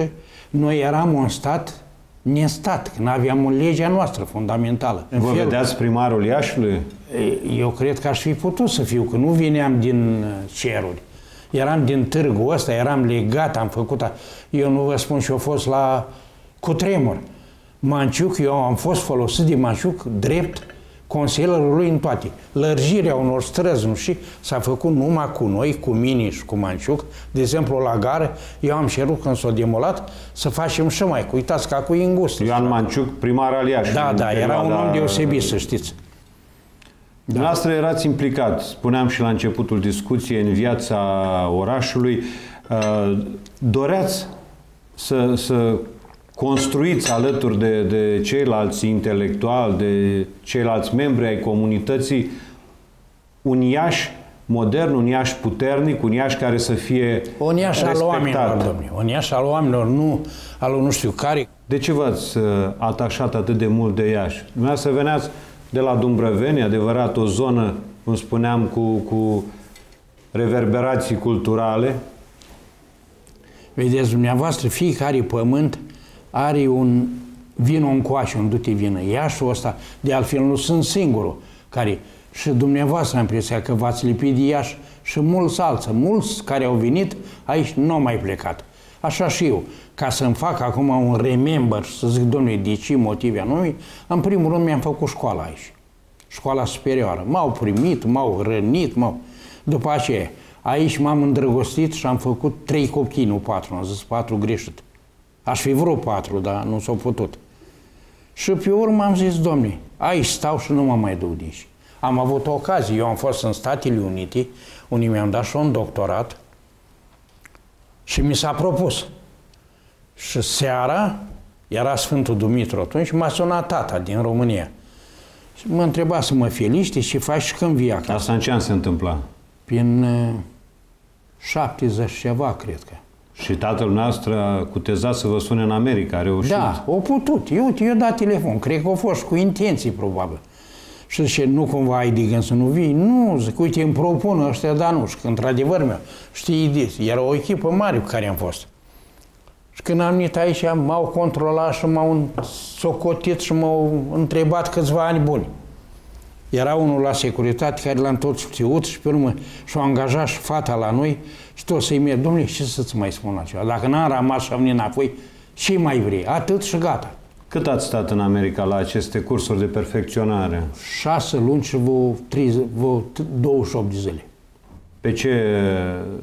noi eram un stat nestat, că nu aveam legea noastră fundamentală. În Vă fel, vedeați primarul Iașului? Eu cred că aș fi putut să fiu, că nu veneam din uh, ceruri. Eram din târgul ăsta, eram legat, am făcut... Eu nu vă spun și eu fost la cu tremur. Manciuc, eu am fost folosit de Manciuc drept consilierul lui în toate. Lărgirea unor străzi, nu și s-a făcut numai cu noi, cu mine și cu Manciuc. De exemplu, la gară, eu am cerut când s-a demolat să facem și mai. Uitați ca cu ingust. Ioan Manciuc, primar al Iași. Da, da, era un om deosebit, să știți. Da. Dumneavoastră erați implicat, spuneam și la începutul discuției, în viața orașului. Uh, doreați să, să construiți alături de, de ceilalți intelectuali, de ceilalți membri ai comunității, un Iași modern, un Iași puternic, un Iași care să fie Un Iași al oamenilor, domnule. Un Iași al oamenilor, nu al nu știu care. De ce v-ați uh, atașat atât de mult de Iași? Dumneavoastră veneați de la Dumbrăveni, adevărat, o zonă, cum spuneam, cu, cu reverberații culturale. Vedeți, dumneavoastră, fiecare pământ are un vin în coașă, un dute vină. Iașul ăsta, de altfel nu sunt singurul care și dumneavoastră am impresia că v-ați lipit de Iași și mulți alții, mulți care au venit aici nu au mai plecat. Așa și eu. Ca să-mi fac acum un remember și să zic, domnule, de ce motive anume, în primul rând mi-am făcut școala aici. Școala superioară. M-au primit, m-au rănit, m-au... După aceea, aici m-am îndrăgostit și am făcut trei copii, nu patru. Am zis patru greșit. Aș fi vrut patru, dar nu s-au putut. Și pe urmă am zis, domne, aici stau și nu mă mai duc din Am avut o ocazie, eu am fost în Statele Unite, unde mi-am dat și un doctorat și mi s-a propus. Și seara, era Sfântul Dumitru atunci, m-a sunat tata din România. Și mă întreba să mă feliște și faci și când vii acasă. Asta în ce an se întâmpla? Prin 70 uh, ceva, cred că. Și tatăl noastră a cutezat să vă sune în America, a reușit. Da, o putut. Eu, eu dat telefon. Cred că a fost cu intenții, probabil. Și zice, nu cumva ai de gând să nu vii? Nu, zic, uite, îmi propun ăștia, dar nu. Și că, într-adevăr, meu, știi, idei. Era o echipă mare cu care am fost. Și când am venit aici, m-au controlat și m-au socotit și m-au întrebat câțiva ani buni. Era unul la securitate care l-am tot știut și pe urmă și-a angajat și fata la noi și tot să-i merg. Domnule, ce să-ți mai spun ceva? Dacă n-am rămas și am venit înapoi, ce mai vrei? Atât și gata. Cât ați stat în America la aceste cursuri de perfecționare? Șase luni și vă, 30, vă 28 de zile. Pe ce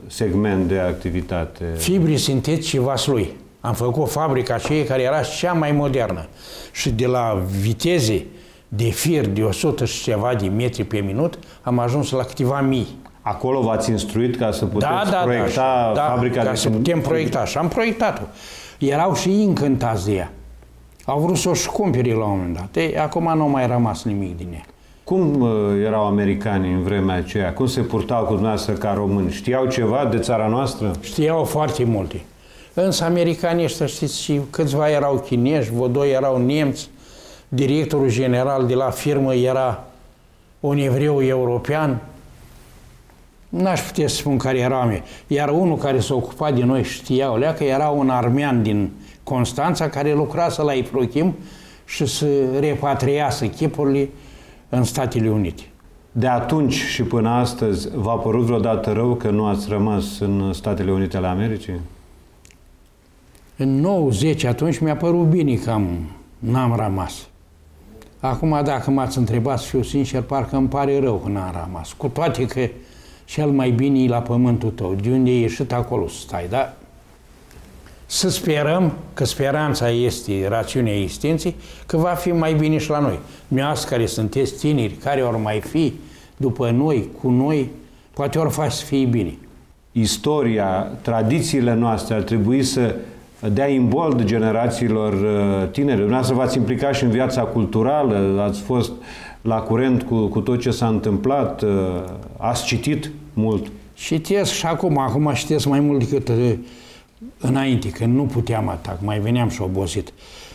segment de activitate? Fibri sintetice vaslui. Am făcut fabrica aceea care era cea mai modernă. Și de la viteze de fir de 100 și ceva de metri pe minut, am ajuns la câteva mii. Acolo v-ați instruit ca să puteți da, da, da proiecta da, fabrica da, de să putem proiecta. Și am proiectat-o. Erau și ei încântați de ea. Au vrut să o-și cumpere la un moment dat. Ei, acum nu mai rămas nimic din ea. Cum uh, erau americanii în vremea aceea? Cum se purtau cu dumneavoastră ca români? Știau ceva de țara noastră? Știau foarte multe. Însă americanii ăștia, știți, și câțiva erau chinezi, vă doi erau nemți, directorul general de la firmă era un evreu european, N-aș putea să spun care era mea. Iar unul care s-a ocupat de noi știau lea că era un armean din Constanța care lucrase la Iprochim și să repatriase chipurile în Statele Unite. De atunci și până astăzi v-a părut vreodată rău că nu ați rămas în Statele Unite ale Americii? În 90 atunci mi-a părut bine că am, n-am rămas. Acum, dacă m-ați întrebat să fiu sincer, parcă îmi pare rău că n-am rămas. Cu toate că cel mai bine e la pământul tău. De unde ai ieșit, acolo să stai, da? Să sperăm că speranța este rațiunea existenței, că va fi mai bine și la noi. Dumneavoastră care sunteți tineri, care ori mai fi după noi, cu noi, poate ori face să fie bine. Istoria, tradițiile noastre ar trebui să dea imbold generațiilor uh, tinere. Dumneavoastră v-ați implicat și în viața culturală, ați fost la curent cu, cu tot ce s-a întâmplat, uh, ați citit mult. Citesc și acum, acum citesc mai mult decât uh, înainte, când nu puteam atac, mai veneam și obosit.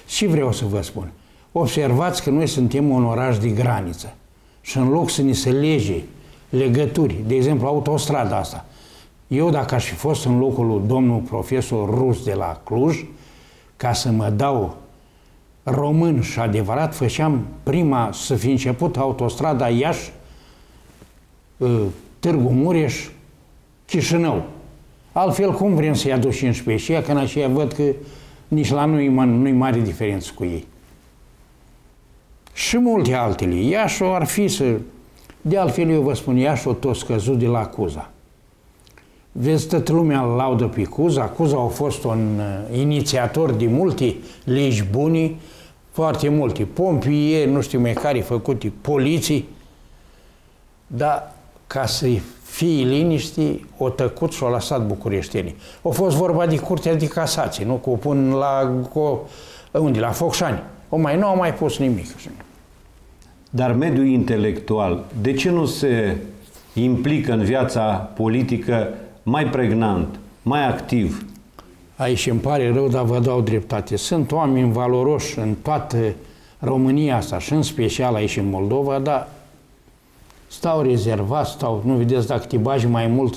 Și vreau să vă spun, observați că noi suntem un oraș de graniță și în loc să ni se lege legături, de exemplu autostrada asta, eu dacă aș fi fost în locul lui domnul profesor rus de la Cluj, ca să mă dau român și adevărat, făceam prima, să fi început autostrada Iași, ă, Târgu Mureș, Chișinău. Altfel, cum vrem să-i aducem și pe aceea, când aceea văd că nici la noi nu-i mare diferență cu ei. Și multe altele. Iașul ar fi să... De altfel, eu vă spun, Iașul tot scăzut de la Cuza. Vezi, toată lumea îl laudă pe Cuza. Cuza a fost un uh, inițiator de multe legi bune, foarte multe. Pompieri, nu știu mai care făcute, poliții. Dar ca să-i fie liniști, o tăcut și o lăsat bucureștenii. A fost vorba de curtea de casație, nu? Cu pun la... Cu, unde? La Focșani. O mai nu au mai pus nimic. Dar mediul intelectual, de ce nu se implică în viața politică mai pregnant, mai activ? Aici îmi pare rău, dar vă dau dreptate. Sunt oameni valoroși în toată România asta și în special aici în Moldova, dar stau rezervat, stau, nu vedeți dacă te bagi mai mult,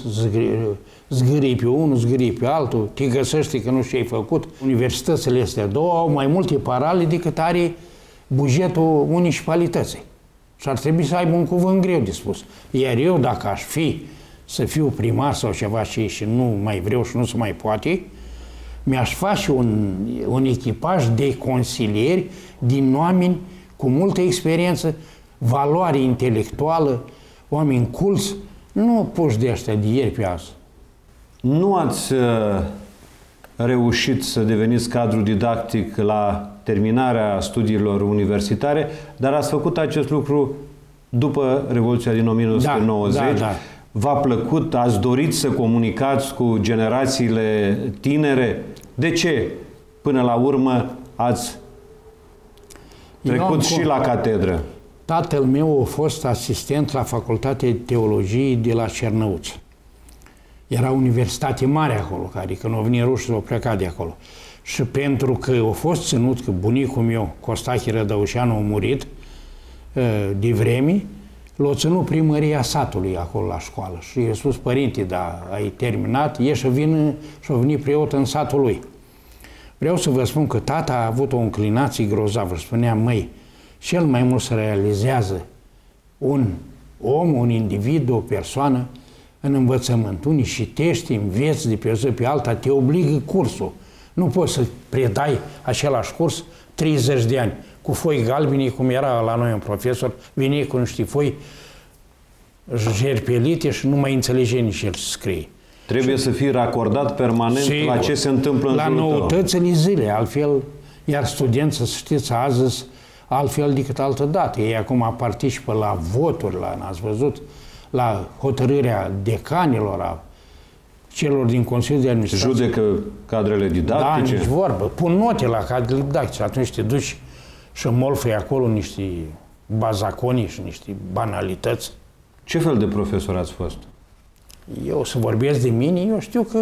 zgârii pe unul, zgârii pe altul, te găsești că nu știu ce ai făcut. Universitățile astea două au mai multe parale decât are bugetul municipalității. Și ar trebui să aibă un cuvânt greu de spus. Iar eu, dacă aș fi să fiu primar sau ceva și, și nu mai vreau și nu se mai poate, mi-aș face un, un echipaj de consilieri din oameni cu multă experiență, valoare intelectuală, oameni culți, nu puși de ăștia de ieri pe azi. Nu ați uh, reușit să deveniți cadru didactic la terminarea studiilor universitare, dar ați făcut acest lucru după Revoluția din 1990. Da, da, da. V-a plăcut, ați dorit să comunicați cu generațiile tinere? De ce, până la urmă, ați trecut și la catedră? Tatăl meu a fost asistent la Facultatea de Teologie de la Cernăuți. Era universitate mare acolo, care când au venit rușii, au plecat de acolo. Și pentru că a fost ținut că bunicul meu, Costache Rădăușeanu, a murit ă, de vreme, l-a ținut primăria satului acolo la școală. Și i-a spus, părinte, da, ai terminat, e și vin și-a venit preot în satul lui. Vreau să vă spun că tata a avut o înclinație grozavă. Spunea, măi, cel mai mult se realizează un om, un individ, o persoană în învățământ. Unii citești, înveți de pe o zi pe alta, te obligă cursul. Nu poți să predai același curs 30 de ani cu foi galbene, cum era la noi un profesor, vine cu niște foi jerpelite și nu mai înțelege nici el să scrie. Trebuie și să fii racordat permanent sigur, la ce se întâmplă în La noutățile zile, altfel, iar studenții, să știți, azi altfel decât altă dată. Ei acum participă la voturi, la, ați văzut, la hotărârea decanilor, a celor din Consiliul de Administrație. Judecă cadrele didactice? Da, nici vorbă. Pun note la cadrele didactice. Atunci te duci și molfăi acolo niște bazaconii și niște banalități. Ce fel de profesor ați fost? Eu să vorbesc de mine, eu știu că,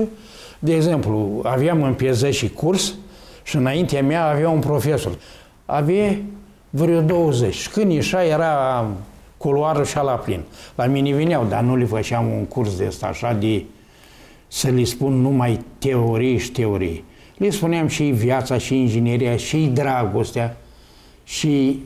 de exemplu, aveam în pieză și curs și înaintea mea avea un profesor. Avea vreo 20. Și când ieșa era culoarul și la plin. La mine veneau, dar nu le făceam un curs de ăsta așa de să le spun numai teorie și teorie. Le spuneam și viața, și ingineria, și dragostea, și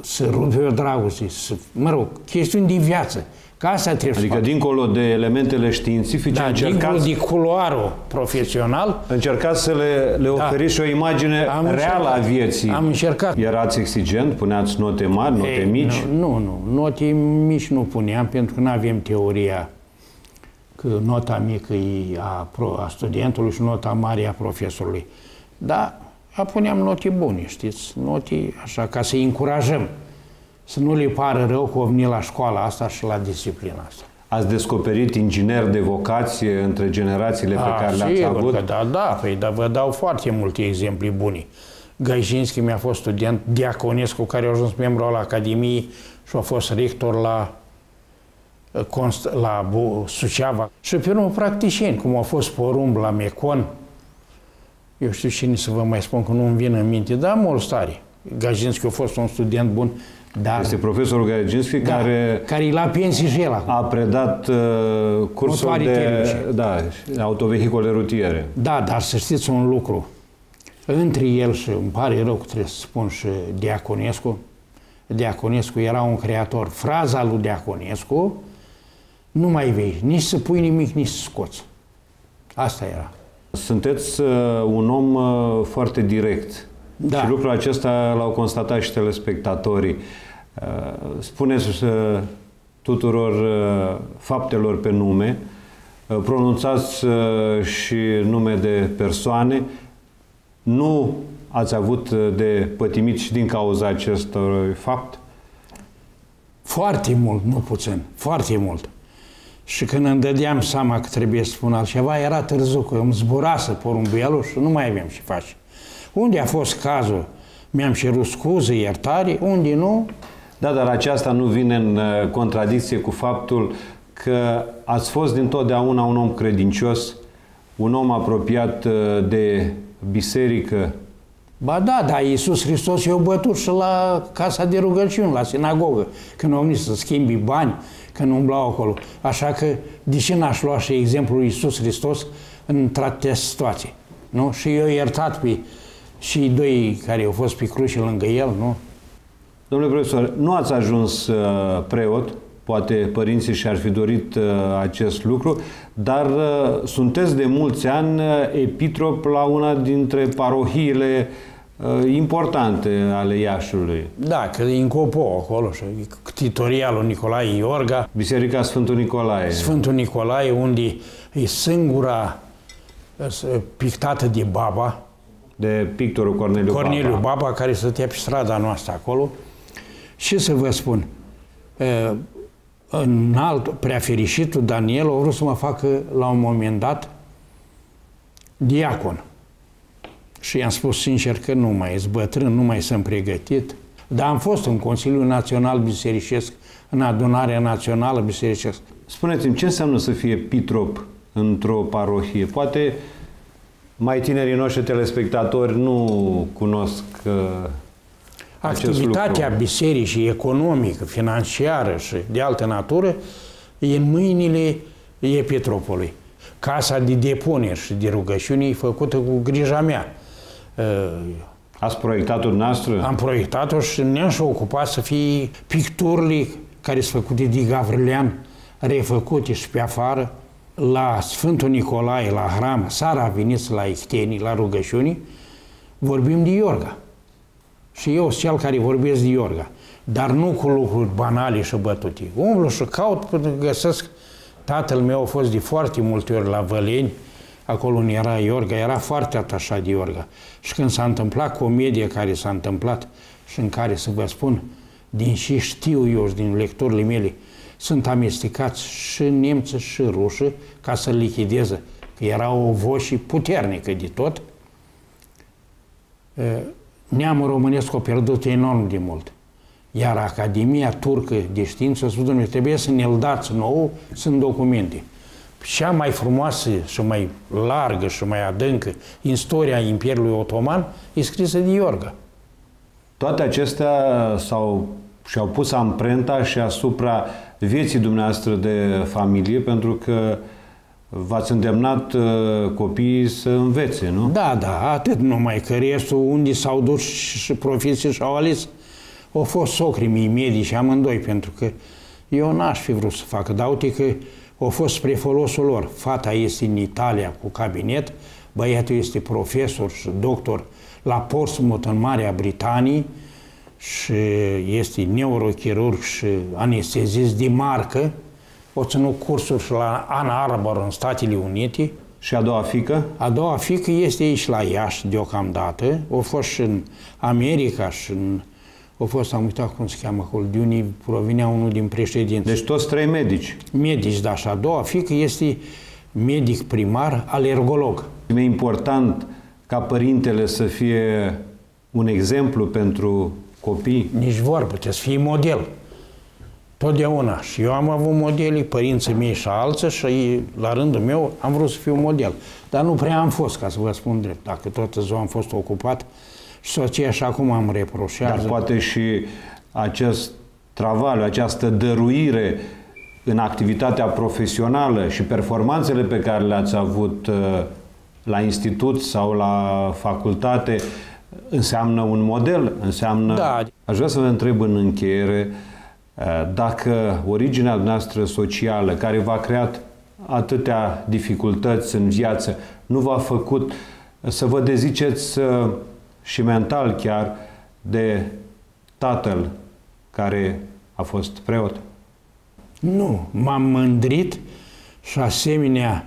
să rupe o dragoste, să, mă rog, chestiuni de viață. Ca asta trebuie Adică să dincolo de elementele științifice, da, încercați... dincolo de culoarul profesional... Încercați să le, le da. oferiți da. o imagine am reală încercat, a vieții. Am încercat. Erați exigent? Puneați note mari, note Ei, mici? Nu, nu, nu. Note mici nu puneam, pentru că nu avem teoria că nota mică e a, a studentului și nota mare a profesorului. Dar puneam note bune, știți, note așa, ca să-i încurajăm. Să nu le pară rău că au venit la școala asta și la disciplina asta. Ați descoperit inginer de vocație între generațiile pe A, care le-ați avut? Că da, da, păi, dar vă dau foarte multe exemple bune. Gajinski mi-a fost student, Diaconescu, care a ajuns membru al Academiei și a fost rector la, la Suceava. Și pe urmă practicieni, cum a fost porumb la Mecon. Eu știu cine să vă mai spun că nu îmi vine în minte, dar mulți tare. Gajinski a fost un student bun, dar... Este profesorul Gajinski da, care... Care e la pensie și el acum. A predat uh, cursul de da, autovehicole rutiere. Da, dar să știți un lucru între el și, îmi pare rău că trebuie să spun și Diaconescu, Diaconescu era un creator. Fraza lui Diaconescu, nu mai vei nici să pui nimic, nici să scoți. Asta era. Sunteți uh, un om uh, foarte direct. Da. Și lucrul acesta l-au constatat și telespectatorii. Uh, spuneți uh, tuturor uh, faptelor pe nume, uh, pronunțați uh, și nume de persoane, nu ați avut uh, de pătimit și din cauza acestor fapt? Foarte mult, nu puțin, foarte mult. Și când îmi dădeam seama că trebuie să spun altceva, era târziu, că îmi zburase porumbelul și nu mai aveam ce face. Unde a fost cazul? Mi-am cerut scuze, iertare, unde nu? Da, dar aceasta nu vine în uh, contradicție cu faptul că ați fost dintotdeauna un om credincios, un om apropiat uh, de biserică. Ba da, dar Iisus Hristos i-a bătut și la casa de rugăciuni, la sinagogă, când au venit să schimbi bani, când umblau acolo. Așa că, de ce n-aș lua și exemplul Iisus Hristos în toate situații? Nu? Și eu iertat pe și doi care au fost pe cruce lângă el, nu? Domnule profesor, nu ați ajuns uh, preot, poate părinții și-ar fi dorit uh, acest lucru, dar uh, sunteți de mulți ani uh, epitrop la una dintre parohiile uh, importante ale Iașului. Da, că e în Copo acolo și titorialul Nicolae Iorga. Biserica Sfântul Nicolae. Sfântul Nicolae, unde e singura uh, pictată de baba, de pictorul Corneliu, Corneliu Baba. Baba, care stătea pe strada noastră acolo. Și să vă spun, înalt, preafericitul Daniel a vrut să mă facă la un moment dat diacon. Și i-am spus sincer că nu mai ești bătrân, nu mai sunt pregătit. Dar am fost în Consiliul Național Bisericesc, în adunarea națională bisericesc. Spuneți-mi, ce înseamnă să fie pitrop într-o parohie? Poate mai tinerii noștri telespectatori nu cunosc uh, Activitatea bisericii economică, financiară și de altă natură e în mâinile epitropului. Casa de depuneri și de rugăciuni e făcută cu grija mea. Uh, Ați proiectat-o noastră? Am proiectat-o și ne-am și ocupat să fie picturile care sunt făcute de Gavrilean, refăcute și pe afară, la Sfântul Nicolae, la hram, Sara venit la Ictenii, la rugăciuni, vorbim de Iorga. Și eu sunt cel care vorbesc de Iorga. Dar nu cu lucruri banale și bătute. Umblu și caut până găsesc. Tatăl meu a fost de foarte multe ori la Văleni, acolo unde era Iorga, era foarte atașat de Iorga. Și când s-a întâmplat comedie care s-a întâmplat și în care, să vă spun, din și știu eu din lecturile mele, sunt amestecați și nemți și ruși ca să lichideze, că era o voce puternică de tot neamul românesc a pierdut enorm de mult. Iar Academia Turcă de Știință a spus, domnule, trebuie să ne-l dați nou, sunt documente. Cea mai frumoasă și mai largă și mai adâncă istoria Imperiului Otoman e scrisă de Iorga. Toate acestea s-au, și-au pus amprenta și asupra vieții dumneavoastră de familie, pentru că uh, v-ați îndemnat uh, copiii să învețe, nu? Da, da, atât numai că restul unde s-au dus și profesii și-au ales au fost socrii mei medici amândoi, pentru că eu n-aș fi vrut să facă, dar uite că au fost spre folosul lor. Fata este în Italia cu cabinet, băiatul este profesor și doctor la Portsmouth în Marea Britanie și este neurochirurg și anestezist de marcă, o ținut cursuri și la Ann Arbor în Statele Unite. Și a doua fică? A doua fică este aici la Iași deocamdată. O fost și în America și în a fost, am uitat cum se cheamă acolo, de unii provinea unul din președinți. Deci toți trei medici. Medici, da, și a doua fică este medic primar, alergolog. E important ca părintele să fie un exemplu pentru copii. Nici vorbă, trebuie să fie model. Totdeauna. Și eu am avut modeli, părinții mei și alții și la rândul meu am vrut să fiu model. Dar nu prea am fost, ca să vă spun drept. Dacă tot ziua am fost ocupat și soția și acum am reproșat. Dar poate și acest travaliu, această dăruire în activitatea profesională și performanțele pe care le-ați avut uh, la institut sau la facultate înseamnă un model, înseamnă... Da. Aș vrea să vă întreb în încheiere uh, dacă originea noastră socială, care v-a creat atâtea dificultăți în viață, nu v-a făcut să vă deziceți uh, și mental chiar de tatăl care a fost preot? Nu, m-am mândrit și asemenea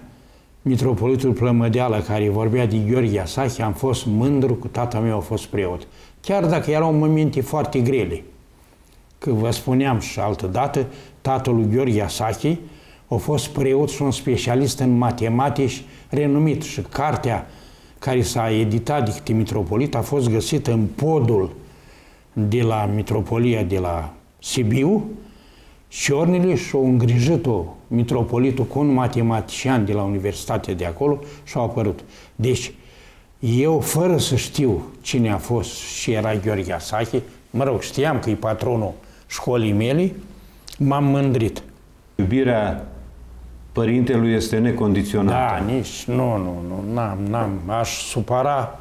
mitropolitul Plămădeală care vorbea de Gheorghe Asache, am fost mândru cu tata meu a fost preot. Chiar dacă erau momente foarte grele. Că vă spuneam și altă dată, tatăl lui Gheorghe Asache a fost preot și un specialist în matematici renumit și cartea care s-a editat de câte mitropolit a fost găsită în podul de la mitropolia de la Sibiu, Ciornile și-au îngrijit-o mitropolitul cu un matematician de la Universitatea de acolo și au apărut. Deci, eu, fără să știu cine a fost și era Gheorghe Asache, mă rog, știam că e patronul școlii mele, m-am mândrit. Iubirea părintelui este necondiționată. Da, nici, nu, nu, nu, n-am, n-am, aș supăra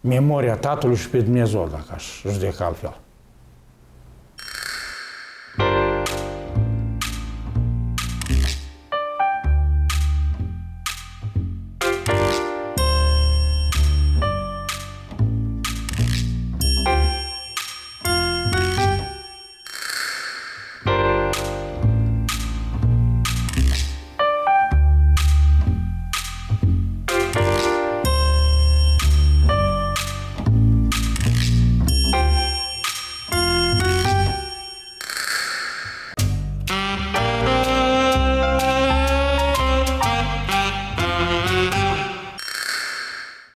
memoria tatălui și pe Dumnezeu dacă aș judeca altfel.